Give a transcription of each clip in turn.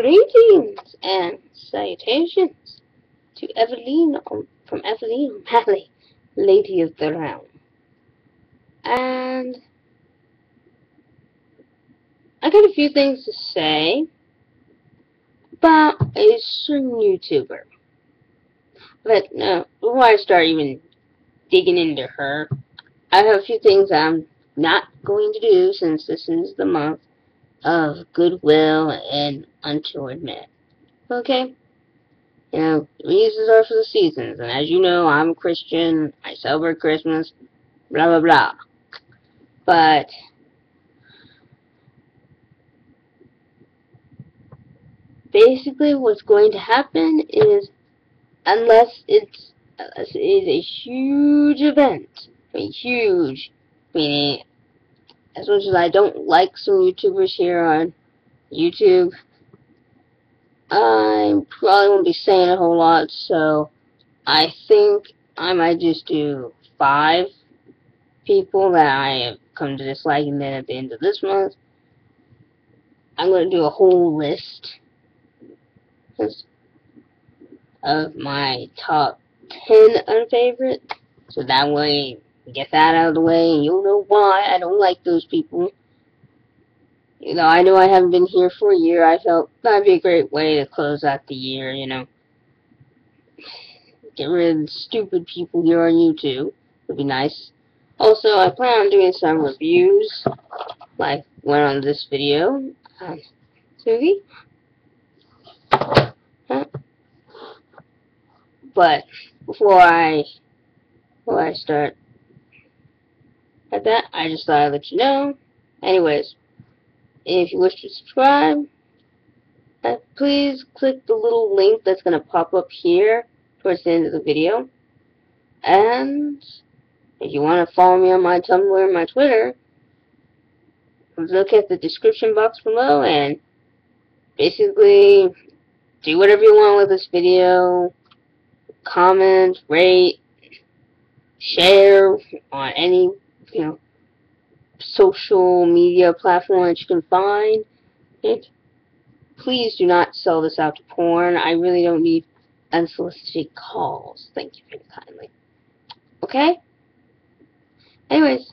Greetings and salutations to Eveline from Eveleen O'Malley, Lady of the Realm. And I got a few things to say about a certain YouTuber. But no, before I start even digging into her, I have a few things I'm not going to do since this is the month of goodwill and untoward men. Okay? You know, reasons are for the seasons, and as you know, I'm a Christian, I celebrate Christmas, blah blah blah. But basically what's going to happen is unless it's unless it is a huge event, a huge meaning as much as I don't like some YouTubers here on YouTube, I probably won't be saying a whole lot, so I think I might just do five people that I have come to dislike, and then at the end of this month, I'm going to do a whole list of my top 10 unfavorite, so that way Get that out of the way, and you'll know why I don't like those people. You know, I know I haven't been here for a year. I felt that'd be a great way to close out the year, you know. Get rid of the stupid people here on YouTube. It'd be nice. Also, I plan on doing some reviews, like one on this video. Um? But, before I, before I start, that. I just thought I'd let you know. Anyways, if you wish to subscribe, uh, please click the little link that's going to pop up here towards the end of the video. And if you want to follow me on my Tumblr and my Twitter, look at the description box below and basically do whatever you want with this video. Comment, rate, share on any you know, social media platform that you can find. It, please do not sell this out to porn. I really don't need unsolicited calls. Thank you very kindly. Okay? Anyways.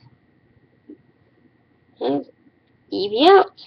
Evie out.